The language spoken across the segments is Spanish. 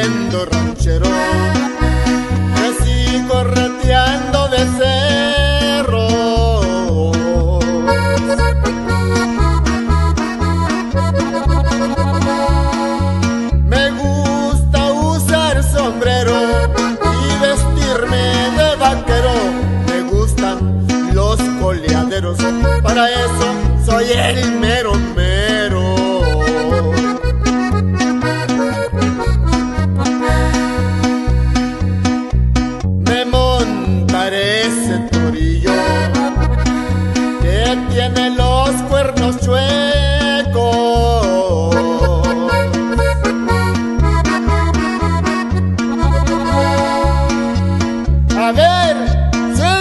siendo ranchero, crecí correteando de cerros. Me gusta usar sombrero y vestirme de vaquero. Me gustan los coleaderos, para eso soy el mero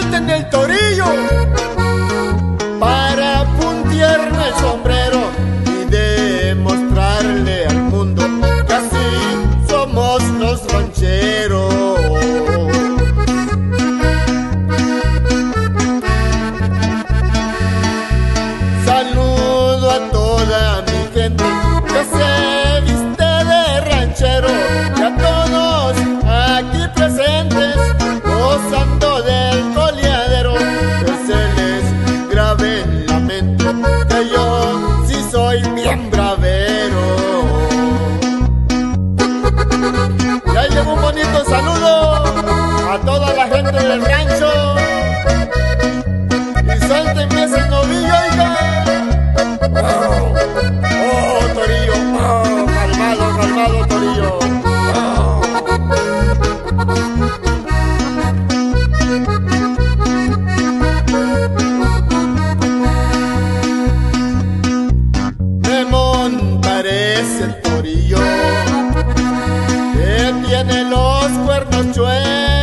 suelten el torillo para puntearme el sombrero y demostrarle al mundo que así somos los rancheros. Saludo a toda mi gente del rancho y suéltenme ese novillo, oiga. Oh, oh, Torillo, oh, calmado, calmado, Torillo. Oh. Me montaré ese torillo que tiene los cuernos chuecos.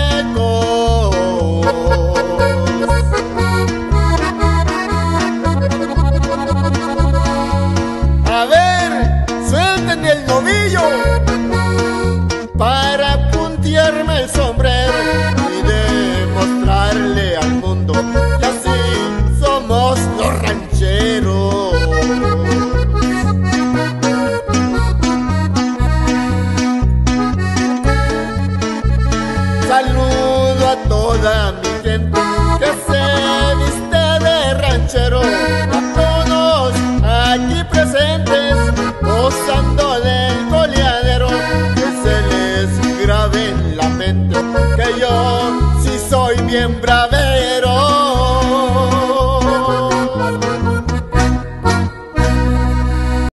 Saludo a toda mi gente que se viste de ranchero, a todos aquí presentes, gozando del coleadero, que se les grabe en la mente que yo sí soy bien brave.